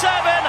seven.